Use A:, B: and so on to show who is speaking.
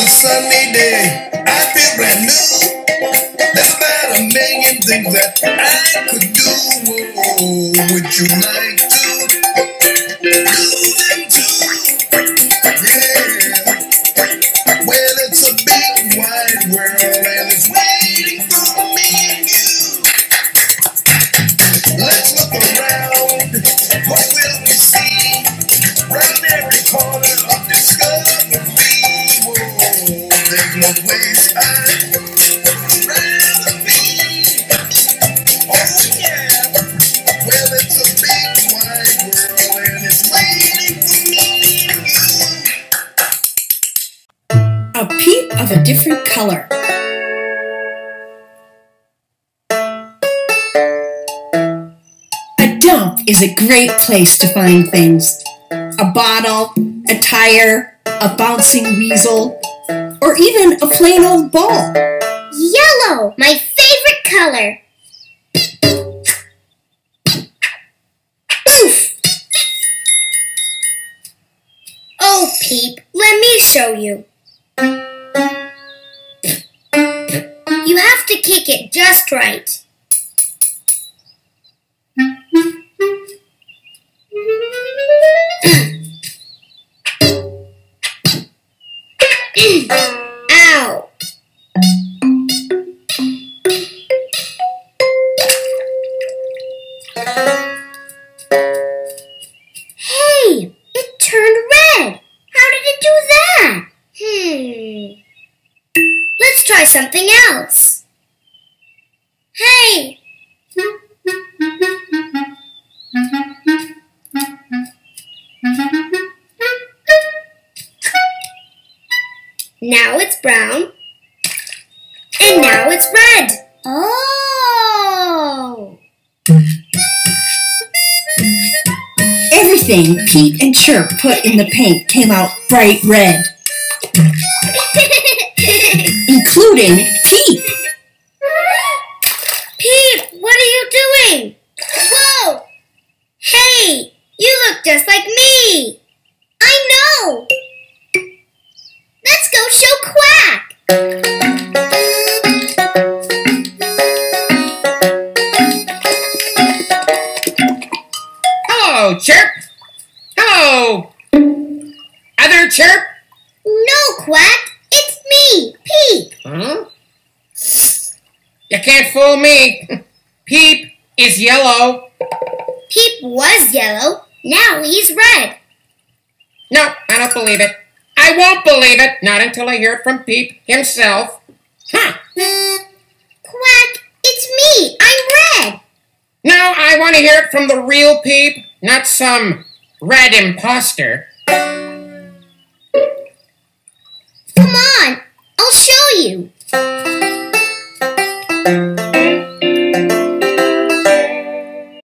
A: a sunny day. I feel brand new. There's about a million things that I could do. Whoa, would you like to do them too? Yeah. Well, it's a big wide world and it's waiting for me and you. Let's look around. A
B: peep of a different color. A dump is a great place to find things. A bottle, a tire, a bouncing weasel, or even a plain old ball.
C: Yellow, my favorite color. Oof! Oh, Peep, let me show you. You have to kick it just right. Ow! Hey, it turned red. How did it do that? Hmm. Let's try something else. Hey. Now it's brown. And now it's red. Oh.
B: Everything Peep and Chirp put in the paint came out bright red, including Peep.
C: Peep, what are you doing?
D: Hello, Chirp. Hello. Other Chirp?
C: No, Quack, it's me, Peep.
D: Huh? You can't fool me. Peep is yellow.
C: Peep was yellow. Now he's red.
D: No, I don't believe it. I won't believe it. Not until I hear it from Peep himself. Huh. Hmm.
C: Quack, it's me. I'm red.
D: No, I want to hear it from the real Peep, not some red imposter.
C: Come on, I'll show you.